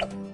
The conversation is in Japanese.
あっ!